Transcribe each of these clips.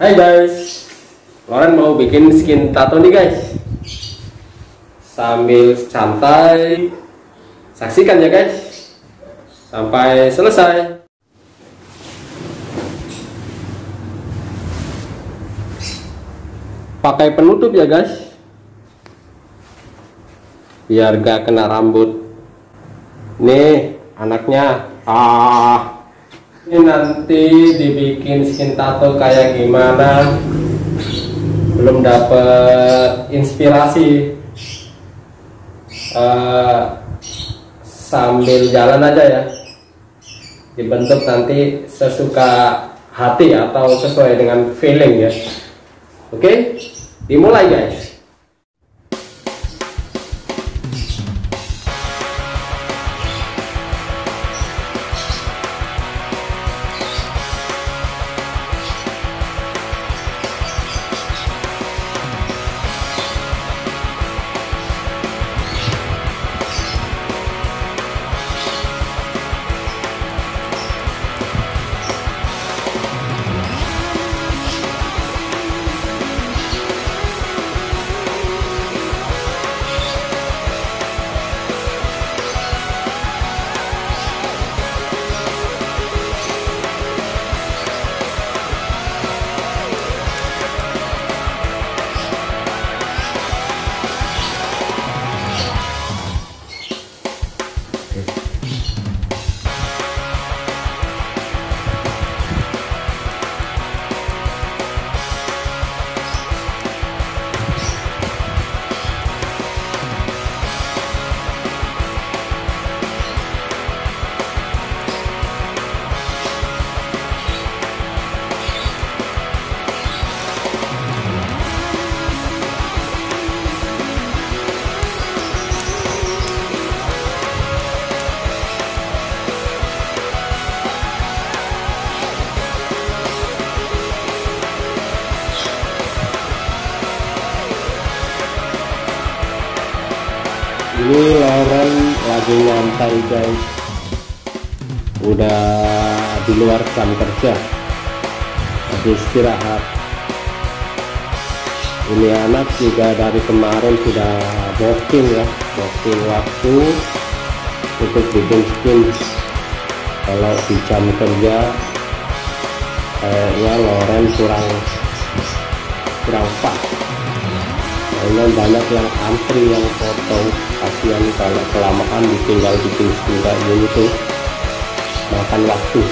Hai guys, Loren mau bikin skin tato nih guys. Sambil santai, saksikan ya guys, sampai selesai. Pakai penutup ya guys, biar gak kena rambut. Nih anaknya, ah ini nanti dibikin skin tato kayak gimana? Belum dapet inspirasi. Uh, sambil jalan aja ya. Dibentuk nanti sesuka hati atau sesuai dengan feeling ya. Oke? Dimulai guys lagi nyantai guys udah di luar jam kerja. Lagi istirahat. Ini anak juga dari kemarin sudah booking ya. Booking waktu untuk bikin skin kalau di jam kerja kayaknya Loren kurang kurang pas karena banyak yang antri yang foto kasihan kalau kelamaan ditinggal bikin gini tuh makan waktu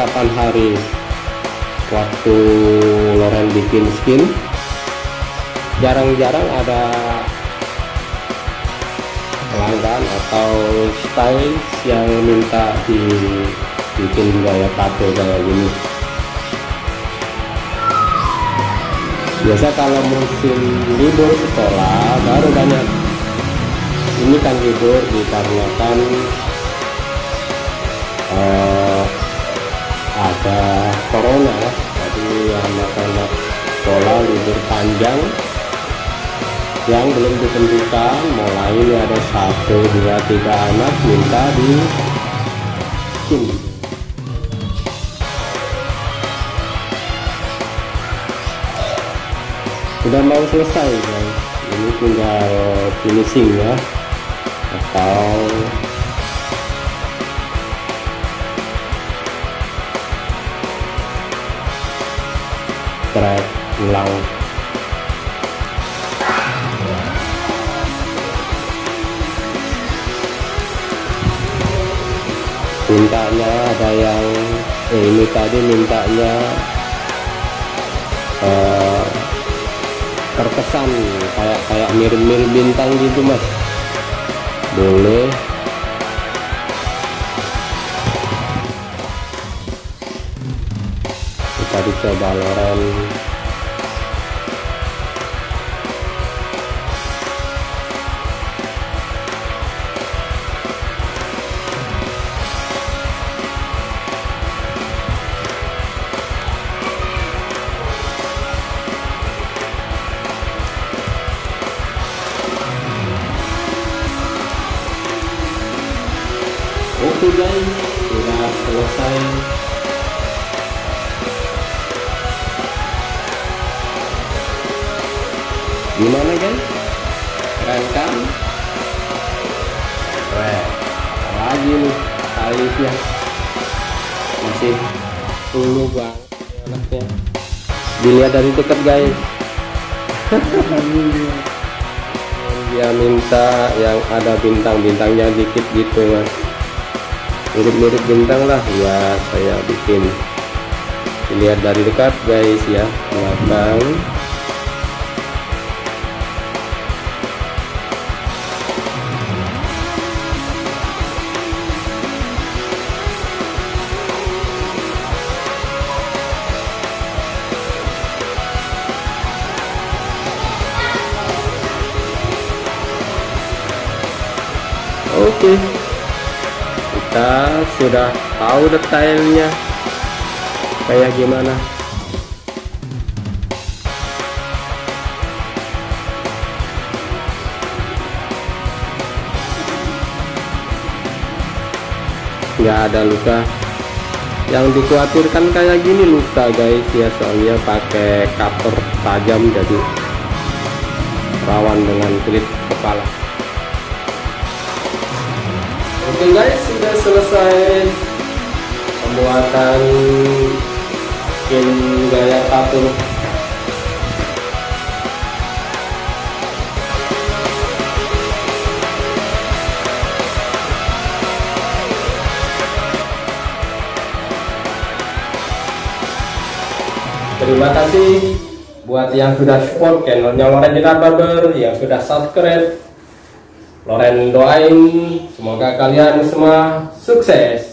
kapan hari. Waktu Loren bikin skin jarang-jarang ada pelanggan atau style yang minta dibikin gaya tato kayak gini. Biasa kalau musim libur sekolah baru banyak. Ini kan libur dikarenakan uh, ada corona jadi anak-anak sekolah libur panjang yang belum ditentukan mulai ada satu dua tiga anak minta di sini. Sudah mau selesai guys. Ini tinggal finishing ya. Atau track ulang. Mintanya ada yang eh, ini tadi mintanya uh, terkesan kayak kayak mirip-mirip bintang gitu mas. Boleh kita dicoba loren Oke guys, sudah selesai. Gimana guys? Keren kan? Keren. Lagi nih masih dulu bang anaknya. Dilihat dari dekat guys. Dia minta yang ada bintang-bintangnya dikit gitu mas mirip-mirip bintang lah ya saya bikin lihat dari dekat guys ya belakang kita sudah tahu detailnya. Kayak gimana? Nggak ada luka. Yang dikhawatirkan kayak gini luka guys. Ya soalnya pakai cutter tajam jadi rawan dengan kulit kepala Oke guys, sudah selesai pembuatan skin gaya tato. Terima kasih buat yang sudah support channelnya Loren Jenar Barber, yang sudah subscribe Loren doain semoga kalian semua sukses.